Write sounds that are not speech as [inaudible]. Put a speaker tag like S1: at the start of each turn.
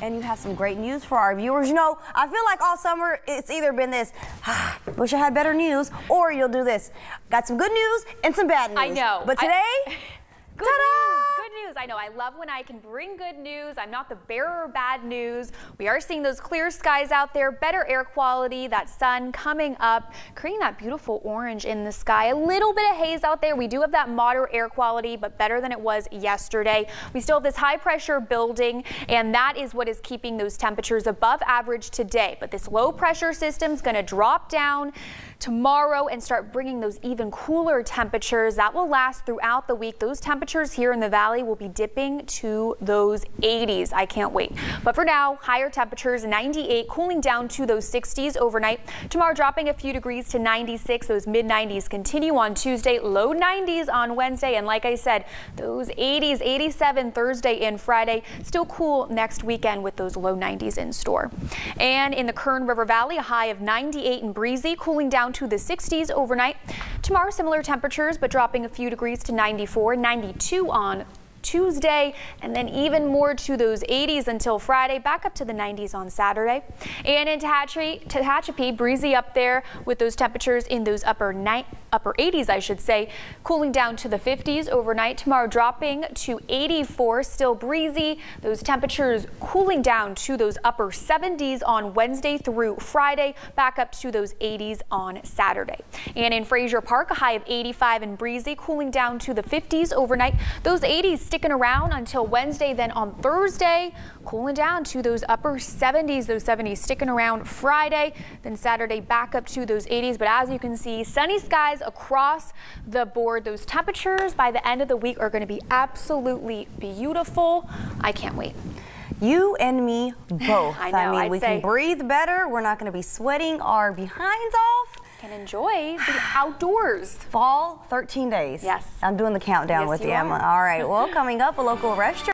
S1: and you have some great news for our viewers. You know, I feel like all summer it's either been this, ah, [sighs] wish I had better news, or you'll do this. Got some good news and some bad news.
S2: I know.
S1: But today,
S2: I, [laughs] good news. Good news. I know. I love when I can bring good news. I'm not the bearer of bad news. We are seeing those clear skies out there, better air quality, that sun coming up, creating that beautiful orange in the sky. A little bit of haze out there. We do have that moderate air quality, but better than it was yesterday. We still have this high pressure building, and that is what is keeping those temperatures above average today. But this low pressure system is going to drop down tomorrow and start bringing those even cooler temperatures that will last throughout the week. Those temperatures here in the valley will be dipping to those 80s. I can't wait. But for now, higher temperatures 98, cooling down to those 60s overnight. Tomorrow dropping a few degrees to 96. Those mid 90s continue on Tuesday, low 90s on Wednesday. And like I said, those 80s, 87 Thursday and Friday. Still cool next weekend with those low 90s in store. And in the Kern River Valley, a high of 98 and breezy, cooling down to the 60s overnight. Tomorrow, similar temperatures, but dropping a few degrees to 94, 92 on Tuesday, and then even more to those 80s until Friday, back up to the 90s on Saturday. And in Tehachapi, breezy up there with those temperatures in those upper night, upper 80s, I should say, cooling down to the 50s overnight. Tomorrow dropping to 84, still breezy. Those temperatures cooling down to those upper 70s on Wednesday through Friday, back up to those 80s on Saturday. And in Frazier Park, a high of 85 and breezy, cooling down to the 50s overnight. Those 80s sticking around until Wednesday. Then on Thursday, cooling down to those upper 70s, those 70s sticking around Friday. Then Saturday back up to those 80s. But as you can see, sunny skies across the board. Those temperatures by the end of the week are going to be absolutely beautiful. I can't wait.
S1: You and me [laughs] both.
S2: I know. I
S1: mean,
S2: I'd
S1: we
S2: say.
S1: can breathe better. We're not going to be sweating our behinds off.
S2: Can enjoy the outdoors. [sighs]
S1: Fall, 13 days.
S2: Yes.
S1: I'm doing the countdown
S2: Yes,
S1: with
S2: you
S1: you. Emma. All right. Well, coming up, a local restaurant.